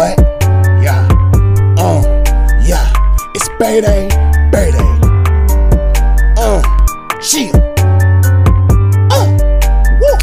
What? Yeah. Uh, yeah. It's payday, payday. Uh, chill. Uh, woo.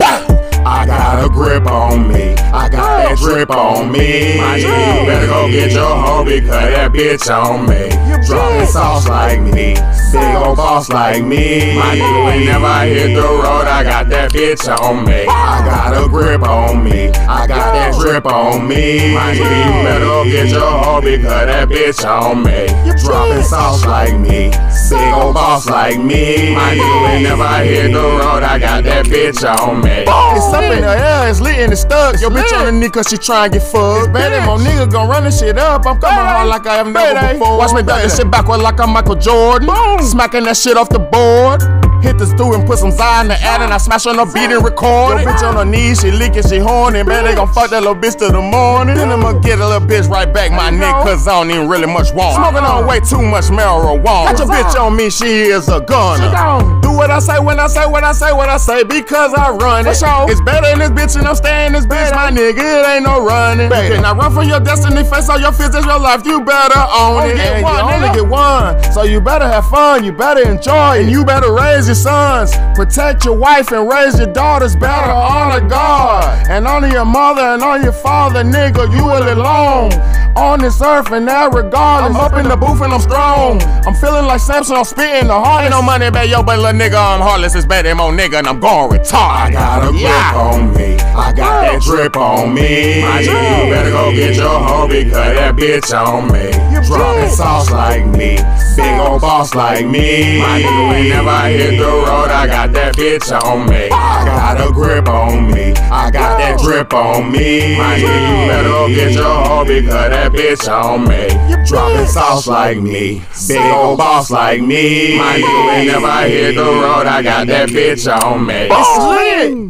Bow. I got a grip on me. I got that drip on me. My nigga, better go get your hoe because that bitch on me. Dropping sauce like me. Big ol' boss like me. My nigga, whenever I hit the road, I got that bitch on me. I got a grip on me. I got that drip on me. My you better get your hoe because that bitch on me. Dropping sauce like me. Big ol' boss like me. My nigga, whenever I hit the road, I got that bitch on me. It's up in the air, it's lit and it's stuck. Your bitch on the knee cause she tryna get fucked. Better my nigga gon' run this shit up. I'm coming hard like I have never before. Watch me duck this shit backward like I'm Michael Jordan. Smacking that shit off the board. Hit the stool and put some Zai in the ad and I smash on the beat and record. Your bitch on her knees, she leaking, she horny. Man, they gon' fuck that little bitch till the morning. Then I'ma get a little bitch right back, my nigga, cause I don't even really much want. Smoking on way too much marijuana. Got your bitch on me, she is a gunner. Do what I say when I say what I say what I say because I run it. It's better in this bitch and I'm staying this bitch, my nigga. It ain't no running. You cannot run from your destiny, face all your fears, it's your life. You better own oh, it. And you only get one, so you better have fun. You better enjoy, and you better raise your sons. Protect your wife and raise your daughters. Better honor God and honor your mother and honor your father, nigga. You will alone on this earth in that regard. I'm up in the booth and I'm strong. I'm feeling like Samson, I'm spitting the heart. Ain't no money back, yo, but little nigga, I'm heartless. It's better than more nigga, and I'm going retarded. I got a grip Yeah. on me. I drip on me. My you better go get your hoe because that bitch on me. Dropping sauce like me. Big ol' boss like me. My nigga, whenever I hit the road, I got that bitch on me. I got a grip on me. I got that drip on me. My nigga, you better go get your hoe because that bitch on me. Dropping sauce like me. Big ol' boss like me. My nigga, whenever I hit the road, I got that bitch on me. It's lit.